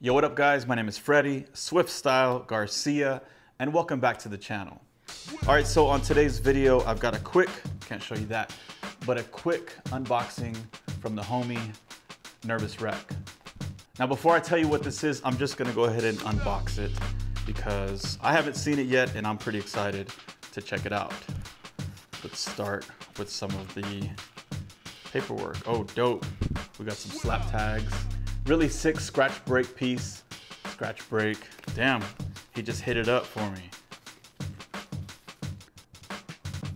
Yo, what up guys? My name is Freddie, Swift Style Garcia, and welcome back to the channel. All right, so on today's video, I've got a quick, can't show you that, but a quick unboxing from the homie Nerviswrek. Now, before I tell you what this is, I'm just gonna go ahead and unbox it because I haven't seen it yet and I'm pretty excited to check it out. Let's start with some of the paperwork. Oh, dope. We got some slap tags. Really sick scratch break piece. Scratch break. Damn, he just hit it up for me.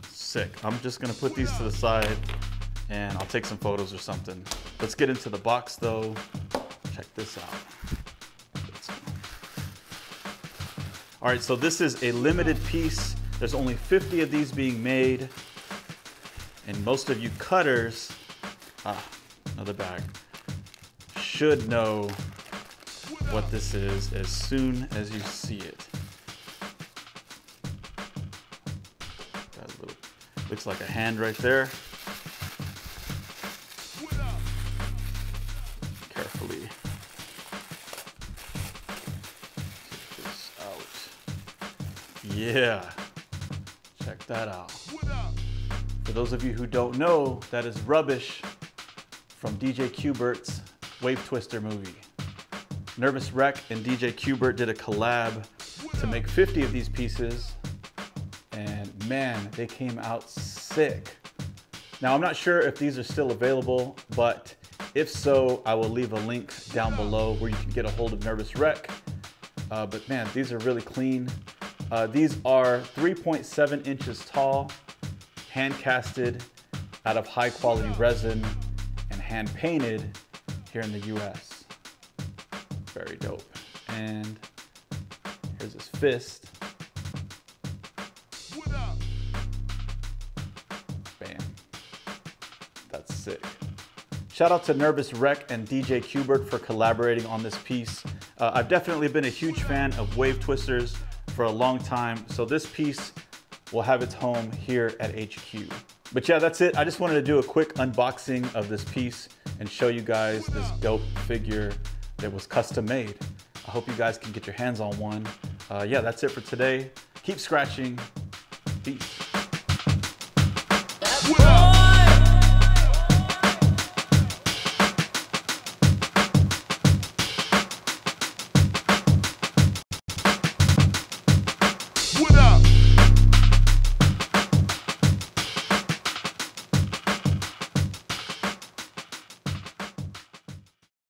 Sick. I'm just gonna put these to the side and I'll take some photos or something. Let's get into the box though. Check this out. All right, so this is a limited piece. There's only 50 of these being made. And most of you cutters, ah, another bag, should know what this is as soon as you see it. Little, looks like a hand right there. Carefully. Take this out. Yeah, check that out. For those of you who don't know, that is Rubbish from DJ Qbert's Wave Twister movie. Nerviswrek and DJ Qbert did a collab to make 50 of these pieces, and man, they came out sick. Now, I'm not sure if these are still available, but if so, I will leave a link down below where you can get a hold of Nerviswrek. Uh, but man, these are really clean. Uh, these are 3.7 inches tall, hand casted out of high quality resin and hand painted here in the US. Very dope. And here's his fist. Bam. That's sick. Shout out to Nerviswrek and DJ Qbert for collaborating on this piece. Uh, I've definitely been a huge fan of wave twisters for a long time, so this piece will have its home here at HQ. But yeah, that's it. I just wanted to do a quick unboxing of this piece and show you guys this dope figure that was custom made. I hope you guys can get your hands on one. Uh, yeah, that's it for today. Keep scratching. Peace. What up?